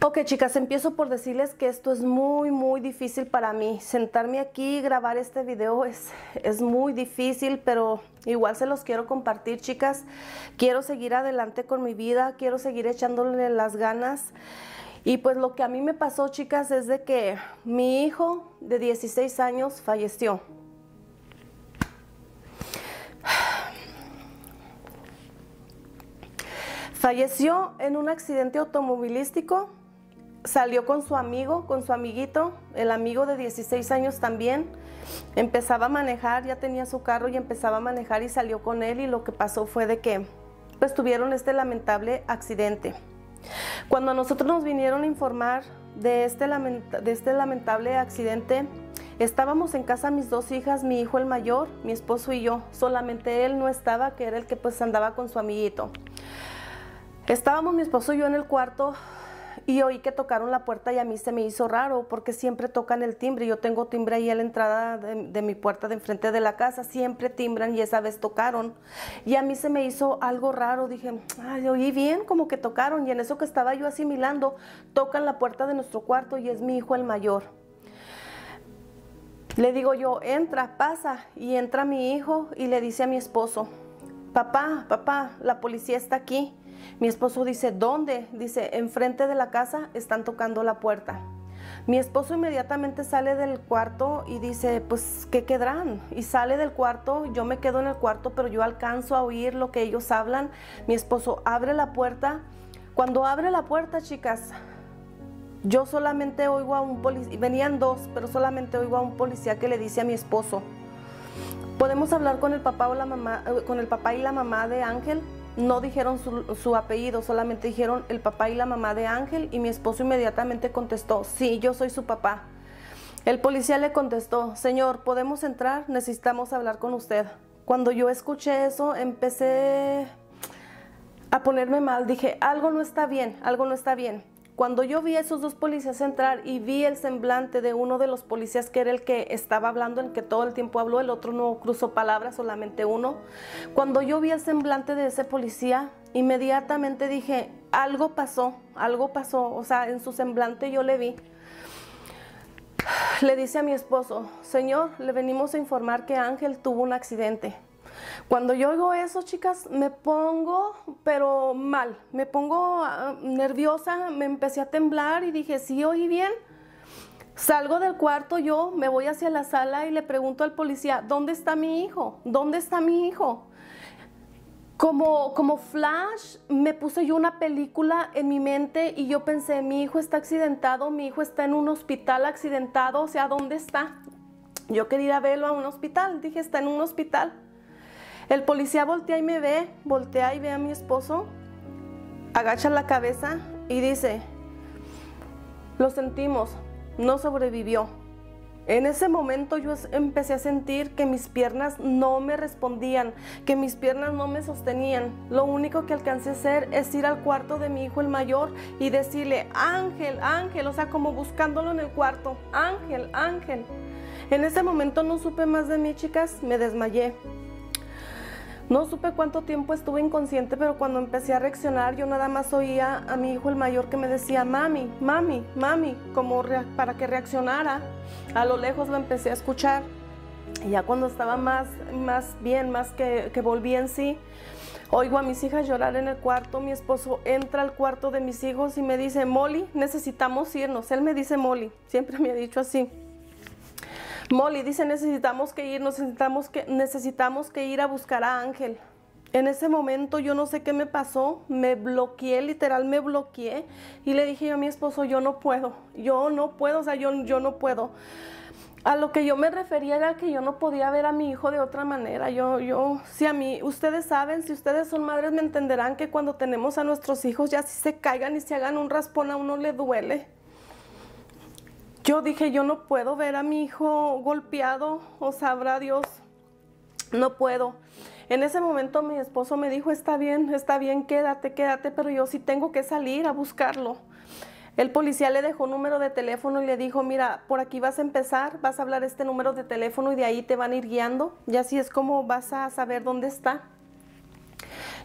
Ok chicas, empiezo por decirles que esto es muy muy difícil para mí. Sentarme aquí y grabar este video es, es muy difícil, pero igual se los quiero compartir chicas. Quiero seguir adelante con mi vida, quiero seguir echándole las ganas. Y pues lo que a mí me pasó chicas es de que mi hijo de 16 años falleció. Falleció en un accidente automovilístico salió con su amigo, con su amiguito, el amigo de 16 años también. Empezaba a manejar, ya tenía su carro y empezaba a manejar y salió con él y lo que pasó fue de que pues tuvieron este lamentable accidente. Cuando nosotros nos vinieron a informar de este, de este lamentable accidente, estábamos en casa mis dos hijas, mi hijo el mayor, mi esposo y yo. Solamente él no estaba, que era el que pues andaba con su amiguito. Estábamos mi esposo y yo en el cuarto y oí que tocaron la puerta y a mí se me hizo raro porque siempre tocan el timbre. Yo tengo timbre ahí a la entrada de, mi puerta de enfrente de la casa, siempre timbran y esa vez tocaron. Y a mí se me hizo algo raro, dije, ay, oí bien como que tocaron y en eso que estaba yo asimilando, tocan la puerta de nuestro cuarto y es mi hijo el mayor. Le digo yo, entra, pasa. Y entra mi hijo y le dice a mi esposo, papá, papá, la policía está aquí. Mi esposo dice, ¿dónde? Dice, enfrente de la casa están tocando la puerta. Mi esposo inmediatamente sale del cuarto y dice, pues, ¿qué quedarán? Y sale del cuarto, yo me quedo en el cuarto, pero yo alcanzo a oír lo que ellos hablan. Mi esposo abre la puerta. Cuando abre la puerta, chicas, yo solamente oigo a un policía, venían dos, pero solamente oigo a un policía que le dice a mi esposo, ¿podemos hablar con el papá o la mamá, eh, con el papá y la mamá de Ángel? No dijeron su, apellido, solamente dijeron el papá y la mamá de Ángel y mi esposo inmediatamente contestó, sí, yo soy su papá. El policía le contestó, señor, ¿podemos entrar? Necesitamos hablar con usted. Cuando yo escuché eso, empecé a ponerme mal. Dije, algo no está bien, algo no está bien. Cuando yo vi a esos dos policías entrar y vi el semblante de uno de los policías que era el que estaba hablando, el que todo el tiempo habló, el otro no cruzó palabras, solamente uno. Cuando yo vi el semblante de ese policía, inmediatamente dije, algo pasó, algo pasó. O sea, en su semblante yo le vi. Le dice a mi esposo, Señor, le venimos a informar que Ángel tuvo un accidente. Cuando yo oigo eso, chicas, me pongo, pero mal, me pongo ah, nerviosa, me empecé a temblar y dije, sí, oí bien. Salgo del cuarto yo, me voy hacia la sala y le pregunto al policía, ¿dónde está mi hijo? ¿Dónde está mi hijo? Como, como flash, me puse yo una película en mi mente y yo pensé, mi hijo está accidentado, mi hijo está en un hospital accidentado, o sea, ¿dónde está? Yo quería verlo a un hospital, dije, está en un hospital. El policía voltea y me ve, voltea y ve a mi esposo, agacha la cabeza y dice, lo sentimos, no sobrevivió. En ese momento yo empecé a sentir que mis piernas no me respondían, que mis piernas no me sostenían. Lo único que alcancé a hacer es ir al cuarto de mi hijo el mayor y decirle, Ángel, Ángel, o sea, como buscándolo en el cuarto, Ángel, Ángel. En ese momento no supe más de mí, chicas, me desmayé. No supe cuánto tiempo estuve inconsciente, pero cuando empecé a reaccionar, yo nada más oía a mi hijo el mayor que me decía, mami, mami, mami, como para que reaccionara. A lo lejos lo empecé a escuchar. Y ya cuando estaba más, más bien, más que, que volví en sí, oigo a mis hijas llorar en el cuarto. Mi esposo entra al cuarto de mis hijos y me dice, Molly, necesitamos irnos. Él me dice Molly, siempre me ha dicho así. Molly dice, necesitamos que ir, necesitamos que, necesitamos que ir a buscar a Ángel. En ese momento yo no sé qué me pasó, me bloqueé, literal me bloqueé y le dije yo a mi esposo, yo no puedo, yo no puedo, o sea, yo, yo no puedo. A lo que yo me refería era que yo no podía ver a mi hijo de otra manera. Yo, yo, si a mí, ustedes saben, si ustedes son madres, me entenderán que cuando tenemos a nuestros hijos, ya si se caigan y se hagan un raspón, a uno le duele. Yo dije, yo no puedo ver a mi hijo golpeado, o sabrá Dios, no puedo. En ese momento mi esposo me dijo, está bien, está bien, quédate, quédate, pero yo sí tengo que salir a buscarlo. El policía le dejó un número de teléfono y le dijo, mira, por aquí vas a empezar, vas a hablar este número de teléfono y de ahí te van a ir guiando, y así es como vas a saber dónde está.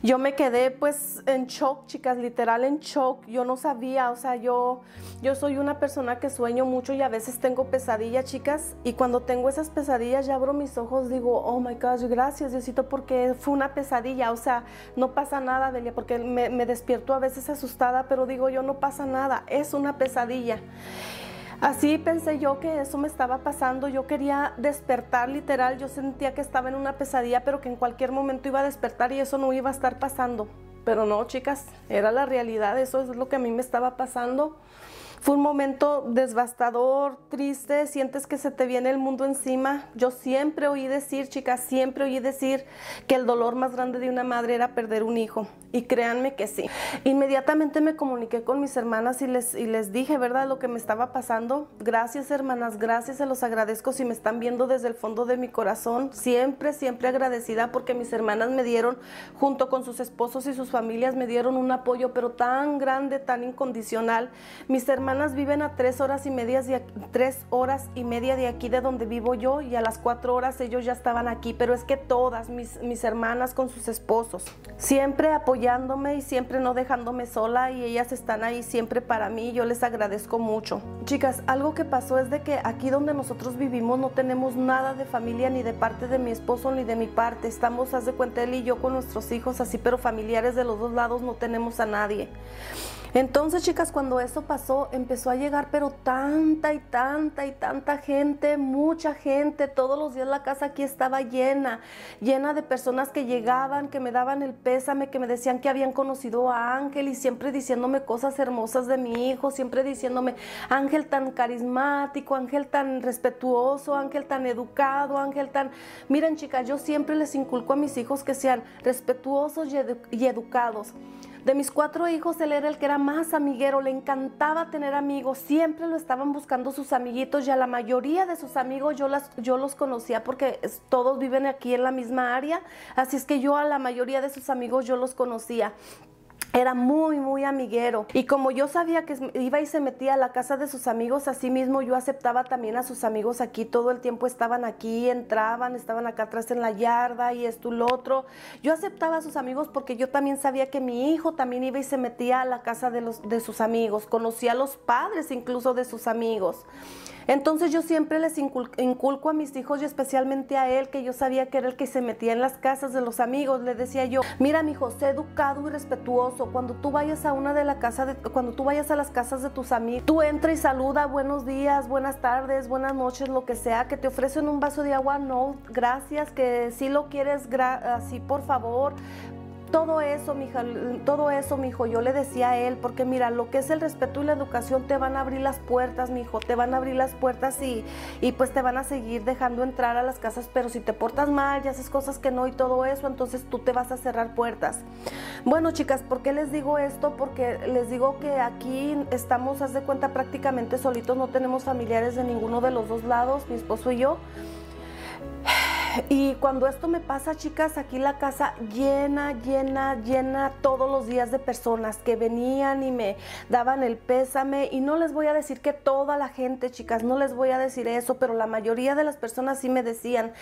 Yo me quedé pues en shock, chicas, literal en shock. Yo no sabía, o sea, yo, yo soy una persona que sueño mucho y a veces tengo pesadillas, chicas. Y cuando tengo esas pesadillas ya abro mis ojos, digo, oh my gosh, gracias Diosito porque fue una pesadilla. O sea, no pasa nada, Delia, porque me, me despierto a veces asustada, pero digo yo, no pasa nada, es una pesadilla. Así pensé yo que eso me estaba pasando, yo quería despertar literal, yo sentía que estaba en una pesadilla, pero que en cualquier momento iba a despertar y eso no iba a estar pasando. Pero no, chicas, era la realidad, eso es lo que a mí me estaba pasando. Fue un momento devastador, triste, sientes que se te viene el mundo encima. Yo siempre oí decir, chicas, siempre oí decir que el dolor más grande de una madre era perder un hijo. Y créanme que sí. Inmediatamente me comuniqué con mis hermanas y les, y les dije, ¿verdad?, lo que me estaba pasando. Gracias, hermanas, gracias, se los agradezco si me están viendo desde el fondo de mi corazón. Siempre, siempre agradecida porque mis hermanas me dieron, junto con sus esposos y sus familias, me dieron un apoyo, pero tan grande, tan incondicional. Mis hermanas viven a tres horas y media de, tres horas y media de aquí de donde vivo yo y a las cuatro horas ellos ya estaban aquí, pero es que todas mis, hermanas con sus esposos, siempre apoyándome y siempre no dejándome sola y ellas están ahí siempre para mí, yo les agradezco mucho. Chicas, algo que pasó es de que aquí donde nosotros vivimos no tenemos nada de familia ni de parte de mi esposo ni de mi parte, estamos, haz de cuenta, él y yo con nuestros hijos así, pero familiares de los dos lados no tenemos a nadie. Entonces, chicas, cuando eso pasó, empezó a llegar, pero tanta y tanta y tanta gente, mucha gente, todos los días la casa aquí estaba llena, llena de personas que llegaban, que me daban el pésame, que me decían que habían conocido a Ángel y siempre diciéndome cosas hermosas de mi hijo, siempre diciéndome, Ángel tan carismático, Ángel tan respetuoso, Ángel tan educado, Ángel tan... Miren, chicas, yo siempre les inculco a mis hijos que sean respetuosos y, educados. De mis cuatro hijos, él era el que era más amiguero, le encantaba tener amigos, siempre lo estaban buscando sus amiguitos y a la mayoría de sus amigos yo, las, yo los conocía porque todos viven aquí en la misma área, así es que yo a la mayoría de sus amigos yo los conocía era muy, muy amiguero. Y como yo sabía que iba y se metía a la casa de sus amigos, así mismo yo aceptaba también a sus amigos aquí. Todo el tiempo estaban aquí, entraban, estaban acá atrás en la yarda y esto lo otro. Yo aceptaba a sus amigos porque yo también sabía que mi hijo también iba y se metía a la casa de, los, de sus amigos. Conocía a los padres incluso de sus amigos. Entonces yo siempre les inculco a mis hijos y especialmente a él, que yo sabía que era el que se metía en las casas de los amigos. Le decía yo, mira mi hijo, sé educado y respetuoso. Cuando tú vayas a una de la casa, cuando tú vayas a las casas de tus amigos, tú entra y saluda, buenos días, buenas tardes, buenas noches, lo que sea, que te ofrecen un vaso de agua, no, gracias, que si lo quieres, así por favor, todo eso, mija, todo eso, mijo, yo le decía a él, porque mira, lo que es el respeto y la educación te van a abrir las puertas, mijo, te van a abrir las puertas y, y pues te van a seguir dejando entrar a las casas, pero si te portas mal y haces cosas que no y todo eso, entonces tú te vas a cerrar puertas. Bueno, chicas, ¿por qué les digo esto? Porque les digo que aquí estamos, haz de cuenta, prácticamente solitos, no tenemos familiares de ninguno de los dos lados, mi esposo y yo. Y cuando esto me pasa, chicas, aquí la casa llena, llena, llena todos los días de personas que venían y me daban el pésame. Y no les voy a decir que toda la gente, chicas, no les voy a decir eso, pero la mayoría de las personas sí me decían,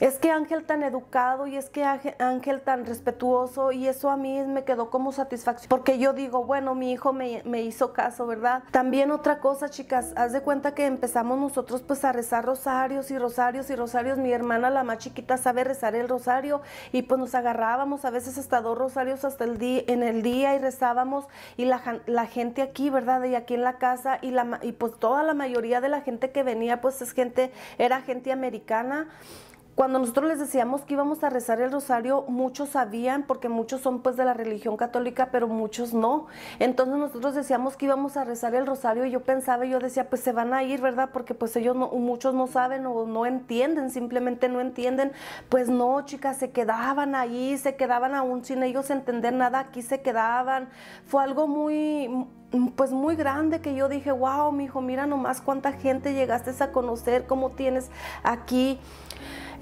es que Ángel tan educado y es que Ángel tan respetuoso y eso a mí me quedó como satisfacción porque yo digo, bueno, mi hijo me, hizo caso, ¿verdad? También otra cosa, chicas, haz de cuenta que empezamos nosotros pues a rezar rosarios y rosarios y rosarios. Mi hermana, la más chiquita, sabe rezar el rosario y pues nos agarrábamos a veces hasta dos rosarios hasta el día, en el día y rezábamos y la, gente aquí, ¿verdad? Y aquí en la casa y, la, y pues toda la mayoría de la gente que venía pues es gente, era gente americana cuando nosotros les decíamos que íbamos a rezar el rosario, muchos sabían, porque muchos son pues de la religión católica, pero muchos no. Entonces nosotros decíamos que íbamos a rezar el rosario y yo pensaba, yo decía, pues se van a ir, ¿verdad? Porque pues ellos no, muchos no saben o no entienden, simplemente no entienden. Pues no, chicas, se quedaban ahí, se quedaban aún sin ellos entender nada, aquí se quedaban. Fue algo muy, pues muy grande que yo dije, wow, mi hijo, mira nomás cuánta gente llegaste a conocer, cómo tienes aquí.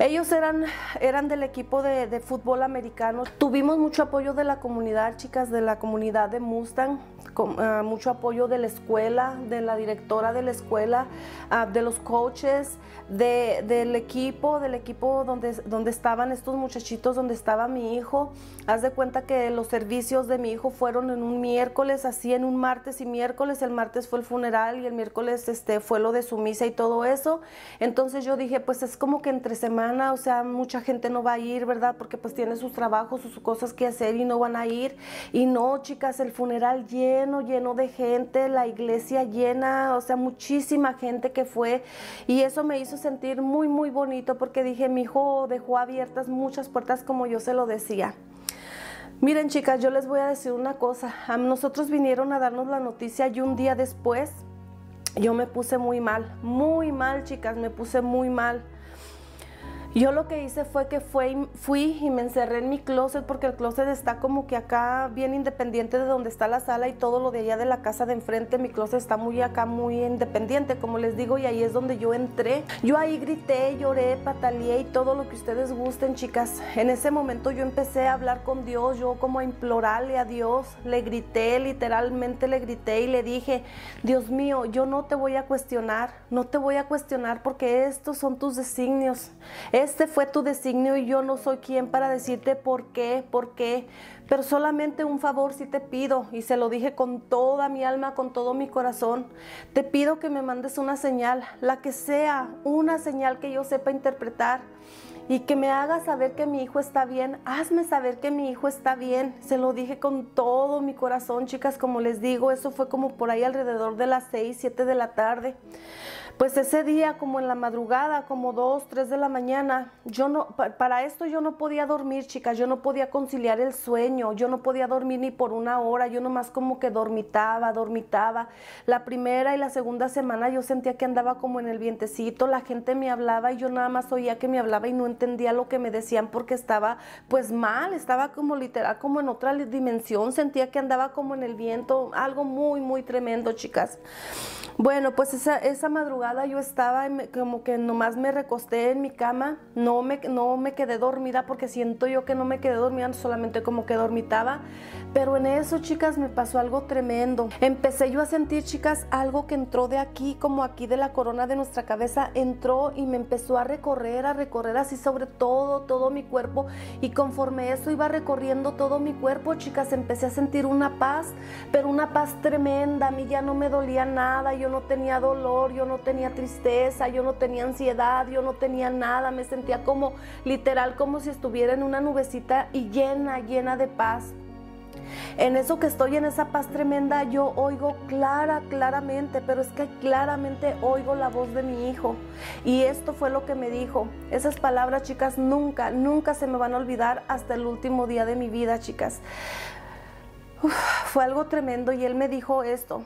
Ellos eran, eran del equipo de, fútbol americano. Tuvimos mucho apoyo de la comunidad, chicas, de la comunidad de Mustang, ah, mucho apoyo de la escuela, de la directora de la escuela, ah, de los coaches, del equipo, del equipo donde, donde estaban estos muchachitos, donde estaba mi hijo. Haz de cuenta que los servicios de mi hijo fueron en un miércoles, así en un martes y miércoles. El martes fue el funeral y el miércoles este, fue lo de su misa y todo eso. Entonces yo dije, pues es como que entre semana o sea, mucha gente no va a ir, ¿verdad? Porque pues tiene sus trabajos, sus cosas que hacer y no van a ir. Y no, chicas, el funeral lleno, lleno de gente, la iglesia llena, o sea, muchísima gente que fue. Y eso me hizo sentir muy, muy bonito porque dije, mi hijo dejó abiertas muchas puertas como yo se lo decía. Miren chicas, yo les voy a decir una cosa. A nosotros vinieron a darnos la noticia y un día después yo me puse muy mal, muy mal chicas, me puse muy mal. Yo lo que hice fue que fui, y me encerré en mi closet porque el closet está como que acá bien independiente de donde está la sala y todo lo de allá de la casa de enfrente. Mi closet está muy acá, muy independiente, como les digo, y ahí es donde yo entré. Yo ahí grité, lloré, pataleé y todo lo que ustedes gusten, chicas. En ese momento yo empecé a hablar con Dios, yo como a implorarle a Dios. Le grité, literalmente le grité y le dije, Dios mío, yo no te voy a cuestionar, no te voy a cuestionar porque estos son tus designios este fue tu designio y yo no soy quien para decirte por qué, por qué, pero solamente un favor si te pido y se lo dije con toda mi alma, con todo mi corazón. Te pido que me mandes una señal, la que sea, una señal que yo sepa interpretar y que me haga saber que mi hijo está bien. Hazme saber que mi hijo está bien. Se lo dije con todo mi corazón, chicas, como les digo, eso fue como por ahí alrededor de las 6, 7 de la tarde. Pues ese día, como en la madrugada, como dos, tres de la mañana, yo no, para esto yo no podía dormir, chicas, yo no podía conciliar el sueño, yo no podía dormir ni por una hora, yo nomás como que dormitaba, dormitaba. La primera y la segunda semana yo sentía que andaba como en el vientecito, la gente me hablaba y yo nada más oía que me hablaba y no entendía lo que me decían porque estaba pues mal, estaba como literal, como en otra dimensión, sentía que andaba como en el viento, algo muy, muy tremendo, chicas. Bueno, pues esa, esa madrugada yo estaba como que nomás me recosté en mi cama, no me, no me quedé dormida porque siento yo que no me quedé dormida, solamente como que dormitaba. Pero en eso, chicas, me pasó algo tremendo. Empecé yo a sentir, chicas, algo que entró de aquí, como aquí de la corona de nuestra cabeza, entró y me empezó a recorrer, a recorrer así sobre todo, todo mi cuerpo. Y conforme eso iba recorriendo todo mi cuerpo, chicas, empecé a sentir una paz, pero una paz tremenda. A mí ya no me dolía nada. Yo no tenía dolor, yo no tenía tristeza, yo no tenía ansiedad, yo no tenía nada, me sentía como literal como si estuviera en una nubecita y llena, llena de paz. En eso que estoy en esa paz tremenda, yo oigo clara, claramente, pero es que claramente oigo la voz de mi hijo. Y esto fue lo que me dijo. Esas palabras, chicas, nunca, nunca se me van a olvidar hasta el último día de mi vida, chicas. fue algo tremendo y él me dijo esto.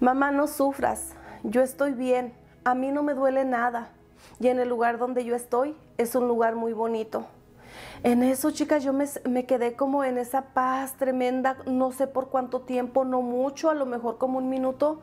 Mamá, no sufras, yo estoy bien, a mí no me duele nada y en el lugar donde yo estoy es un lugar muy bonito. En eso, chicas, yo me, quedé como en esa paz tremenda, no sé por cuánto tiempo, no mucho, a lo mejor como un minuto,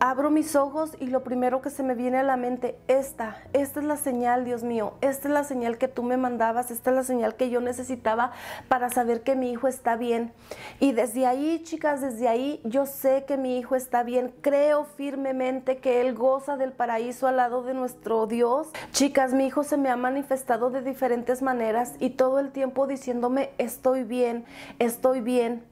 abro mis ojos y lo primero que se me viene a la mente, esta, esta es la señal, Dios mío, esta es la señal que tú me mandabas, esta es la señal que yo necesitaba para saber que mi hijo está bien. Y desde ahí, chicas, desde ahí yo sé que mi hijo está bien, creo firmemente que él goza del paraíso al lado de nuestro Dios. Chicas, mi hijo se me ha manifestado de diferentes maneras y todo el tiempo diciéndome, estoy bien, estoy bien.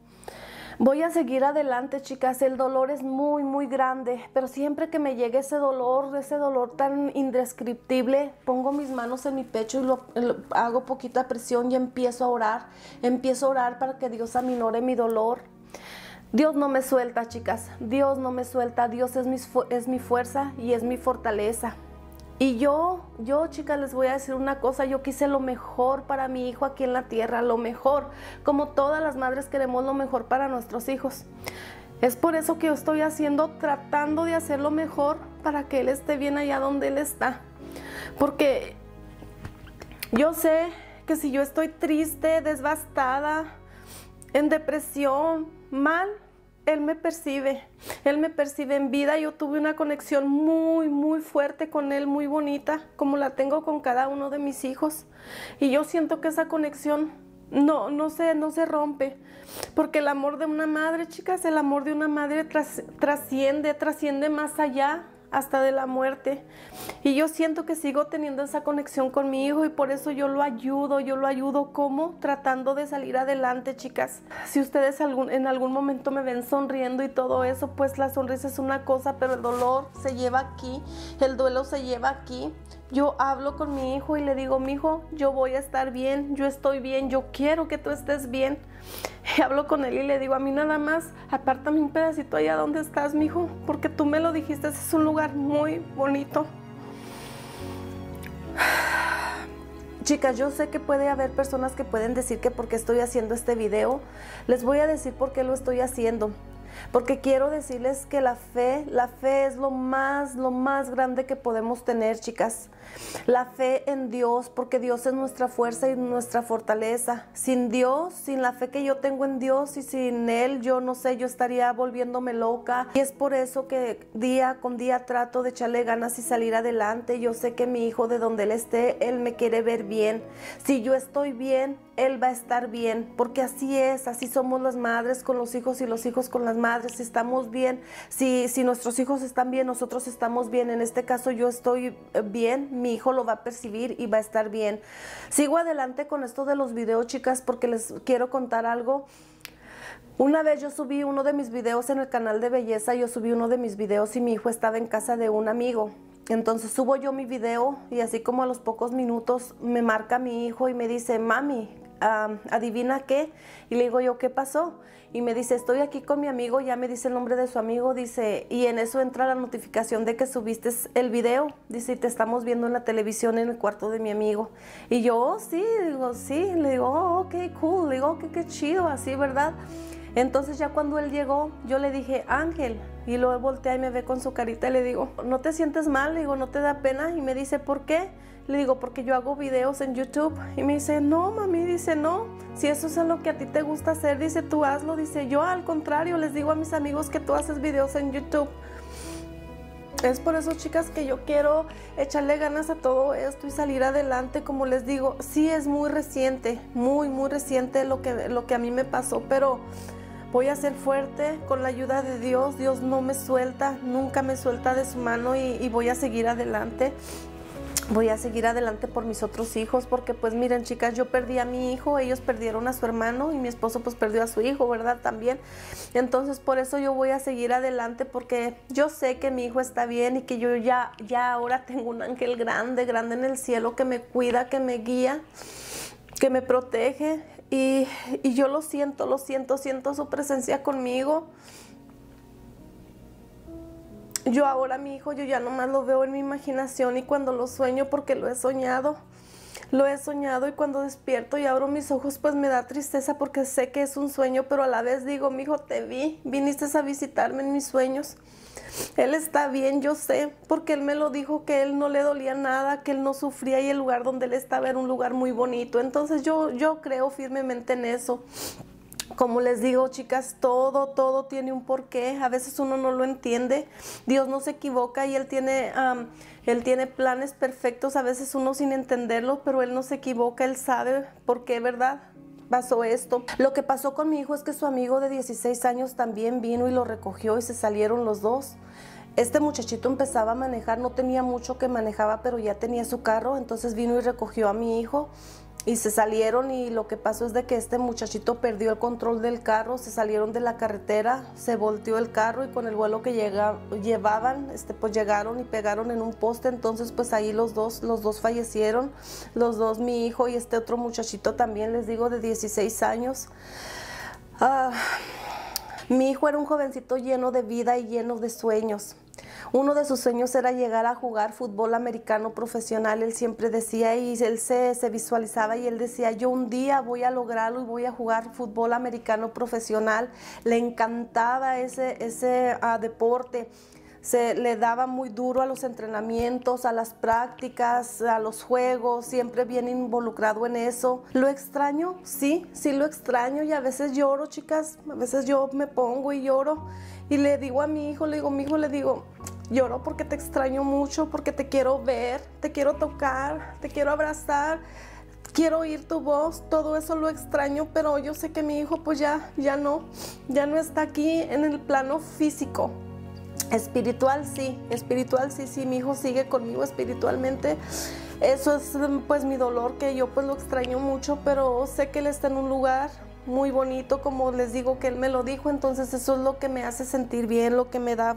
Voy a seguir adelante, chicas. El dolor es muy, muy grande, pero siempre que me llegue ese dolor, ese dolor tan indescriptible, pongo mis manos en mi pecho y lo, hago poquita presión y empiezo a orar. Empiezo a orar para que Dios aminore mi dolor. Dios no me suelta, chicas. Dios no me suelta. Dios es mi, es mi fuerza y es mi fortaleza. Y yo, yo chicas, les voy a decir una cosa, yo quise lo mejor para mi hijo aquí en la tierra, lo mejor, como todas las madres queremos lo mejor para nuestros hijos. Es por eso que yo estoy haciendo, tratando de hacer lo mejor para que él esté bien allá donde él está. Porque yo sé que si yo estoy triste, desbastada, en depresión, mal, Él me percibe, Él me percibe en vida. Yo tuve una conexión muy, muy fuerte con Él, muy bonita, como la tengo con cada uno de mis hijos. Y yo siento que esa conexión no, no se, no se rompe. Porque el amor de una madre, chicas, el amor de una madre trasciende, trasciende más allá hasta de la muerte. Y yo siento que sigo teniendo esa conexión con mi hijo y por eso yo lo ayudo, yo lo ayudo como tratando de salir adelante, chicas. Si ustedes en algún momento me ven sonriendo y todo eso, pues la sonrisa es una cosa, pero el dolor se lleva aquí, el duelo se lleva aquí. Yo hablo con mi hijo y le digo, mi hijo, yo voy a estar bien, yo estoy bien, yo quiero que tú estés bien. Y hablo con él y le digo, a mí nada más, apártame un pedacito allá donde estás, mi hijo, porque tú me lo dijiste, es un lugar muy bonito. Chicas, yo sé que puede haber personas que pueden decir que porque estoy haciendo este video, les voy a decir por qué lo estoy haciendo. Porque quiero decirles que la fe, la fe es lo más, lo más grande que podemos tener, chicas. La fe en Dios, porque Dios es nuestra fuerza y nuestra fortaleza. Sin Dios, sin la fe que yo tengo en Dios y sin Él, yo no sé, yo estaría volviéndome loca. Y es por eso que día con día trato de echarle ganas y salir adelante. Yo sé que mi hijo, de donde Él esté, Él me quiere ver bien. Si yo estoy bien, Él va a estar bien, porque así es, así somos las madres con los hijos y los hijos con las madres. Si estamos bien, si, si nuestros hijos están bien, nosotros estamos bien. En este caso yo estoy eh, bien, mi hijo lo va a percibir y va a estar bien. Sigo adelante con esto de los videos, chicas, porque les quiero contar algo. Una vez yo subí uno de mis videos en el canal de belleza, yo subí uno de mis videos y mi hijo estaba en casa de un amigo. Entonces subo yo mi video y así como a los pocos minutos me marca mi hijo y me dice, mami, adivina qué. Y le digo yo, ¿qué pasó? Y me dice, estoy aquí con mi amigo, ya me dice el nombre de su amigo, dice, y en eso entra la notificación de que subiste el video, dice, y te estamos viendo en la televisión en el cuarto de mi amigo. Y yo, oh, sí, digo, sí, le digo, oh, ok, cool, digo, qué chido, así, ¿verdad? Entonces ya cuando él llegó, yo le dije, Ángel, y luego voltea y me ve con su carita y le digo, ¿no te sientes mal? Le digo, ¿no te da pena? Y me dice, ¿por qué? Le digo, porque yo hago videos en YouTube. Y me dice, no, mami, dice, no. Si eso es lo que a ti te gusta hacer, dice, tú hazlo. Dice, yo al contrario, les digo a mis amigos que tú haces videos en YouTube. Es por eso, chicas, que yo quiero echarle ganas a todo esto y salir adelante. Como les digo, sí es muy reciente, muy, muy reciente lo que, lo que a mí me pasó, pero voy a ser fuerte con la ayuda de Dios. Dios no me suelta, nunca me suelta de su mano y, voy a seguir adelante voy a seguir adelante por mis otros hijos, porque pues miren chicas, yo perdí a mi hijo, ellos perdieron a su hermano y mi esposo pues perdió a su hijo, ¿verdad? También. Entonces por eso yo voy a seguir adelante, porque yo sé que mi hijo está bien y que yo ya, ya ahora tengo un ángel grande, grande en el cielo que me cuida, que me guía, que me protege. Y, yo lo siento, lo siento, siento su presencia conmigo. Yo ahora mi hijo, yo ya nomás lo veo en mi imaginación y cuando lo sueño porque lo he soñado. Lo he soñado y cuando despierto y abro mis ojos pues me da tristeza porque sé que es un sueño, pero a la vez digo, mi hijo, te vi, viniste a visitarme en mis sueños. Él está bien, yo sé, porque él me lo dijo que él no le dolía nada, que él no sufría y el lugar donde él estaba era un lugar muy bonito. Entonces yo, yo creo firmemente en eso. Como les digo, chicas, todo, todo tiene un porqué. A veces uno no lo entiende. Dios no se equivoca y Él tiene, él tiene planes perfectos. A veces uno sin entenderlo, pero Él no se equivoca. Él sabe por qué, ¿verdad? Pasó esto. Lo que pasó con mi hijo es que su amigo de 16 años también vino y lo recogió y se salieron los dos. Este muchachito empezaba a manejar, no tenía mucho que manejaba, pero ya tenía su carro, entonces vino y recogió a mi hijo y se salieron y lo que pasó es de que este muchachito perdió el control del carro, se salieron de la carretera, se volteó el carro y con el vuelo que llega, llevaban, este, pues llegaron y pegaron en un poste, entonces pues ahí los dos, los dos fallecieron, los dos, mi hijo y este otro muchachito también, les digo, de 16 años. Ah, mi hijo era un jovencito lleno de vida y lleno de sueños. Uno de sus sueños era llegar a jugar fútbol americano profesional. Él siempre decía y él se, visualizaba y él decía, yo un día voy a lograrlo y voy a jugar fútbol americano profesional. Le encantaba ese, ese ah, deporte se le daba muy duro a los entrenamientos, a las prácticas, a los juegos, siempre bien involucrado en eso. ¿Lo extraño? Sí, sí lo extraño y a veces lloro, chicas, a veces yo me pongo y lloro y le digo a mi hijo, le digo, mi hijo, le digo, lloro porque te extraño mucho, porque te quiero ver, te quiero tocar, te quiero abrazar quiero oír tu voz, todo eso lo extraño, pero yo sé que mi hijo pues ya, ya no, ya no está aquí en el plano físico. Espiritual sí, espiritual sí, sí, mi hijo sigue conmigo espiritualmente. Eso es pues mi dolor que yo pues lo extraño mucho, pero sé que él está en un lugar muy bonito, como les digo que él me lo dijo, entonces eso es lo que me hace sentir bien, lo que me da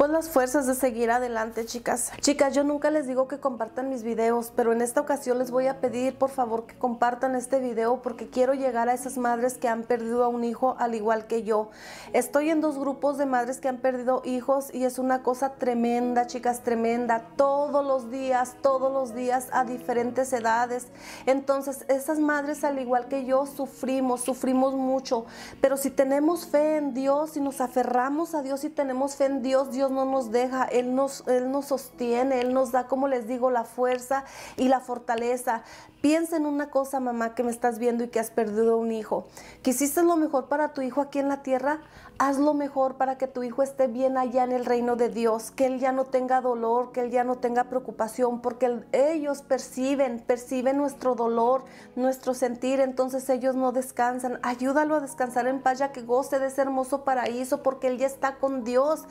pues las fuerzas de seguir adelante, chicas. Chicas, yo nunca les digo que compartan mis videos, pero en esta ocasión les voy a pedir por favor que compartan este video porque quiero llegar a esas madres que han perdido a un hijo al igual que yo. Estoy en dos grupos de madres que han perdido hijos y es una cosa tremenda, chicas, tremenda. Todos los días, todos los días a diferentes edades. Entonces, esas madres al igual que yo sufrimos, sufrimos mucho, pero si tenemos fe en Dios, si nos aferramos a Dios y tenemos fe en Dios, Dios no nos deja, Él nos, Él nos sostiene, Él nos da, como les digo, la fuerza y la fortaleza. Piensa en una cosa, mamá, que me estás viendo y que has perdido un hijo. Quisiste lo mejor para tu hijo aquí en la tierra, haz lo mejor para que tu hijo esté bien allá en el reino de Dios, que él ya no tenga dolor, que él ya no tenga preocupación, porque ellos perciben, perciben nuestro dolor, nuestro sentir, entonces ellos no descansan. Ayúdalo a descansar en paz, ya que goce de ese hermoso paraíso, porque él ya está con Dios,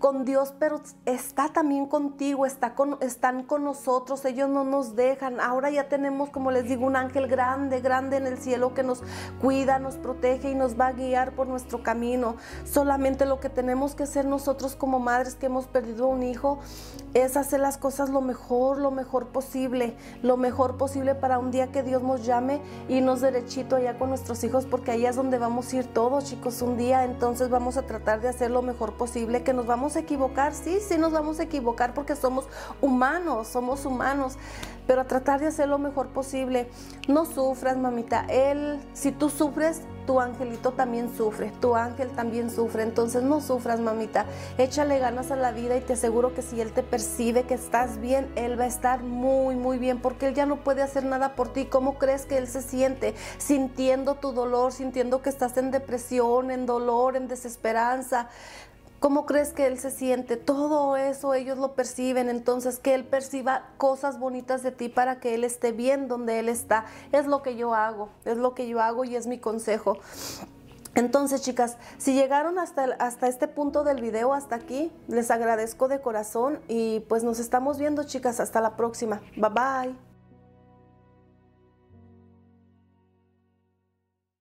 con Dios, pero está también contigo, está con, están con nosotros, ellos no nos dejan. Ahora ya tenemos, como les digo, un ángel grande, grande en el cielo que nos cuida, nos protege y nos va a guiar por nuestro camino. Solamente lo que tenemos que hacer nosotros como madres que hemos perdido un hijo es hacer las cosas lo mejor, lo mejor posible, lo mejor posible para un día que Dios nos llame y nos derechito allá con nuestros hijos, porque ahí es donde vamos a ir todos, chicos, un día. Entonces vamos a tratar de hacer lo mejor posible, que nos vamos a equivocar, sí, sí nos vamos a equivocar porque somos humanos, somos humanos, pero a tratar de hacer lo mejor posible. No sufras, mamita. Él, si tú sufres, tu angelito también sufre, tu ángel también sufre, entonces no sufras mamita, échale ganas a la vida y te aseguro que si él te percibe que estás bien, él va a estar muy muy bien porque él ya no puede hacer nada por ti, ¿cómo crees que él se siente sintiendo tu dolor, sintiendo que estás en depresión, en dolor, en desesperanza? ¿Cómo crees que Él se siente? Todo eso ellos lo perciben, entonces que Él perciba cosas bonitas de ti para que Él esté bien donde Él está. Es lo que yo hago, es lo que yo hago y es mi consejo. Entonces, chicas, si llegaron hasta, hasta este punto del video, hasta aquí, les agradezco de corazón y pues nos estamos viendo, chicas, hasta la próxima. Bye bye.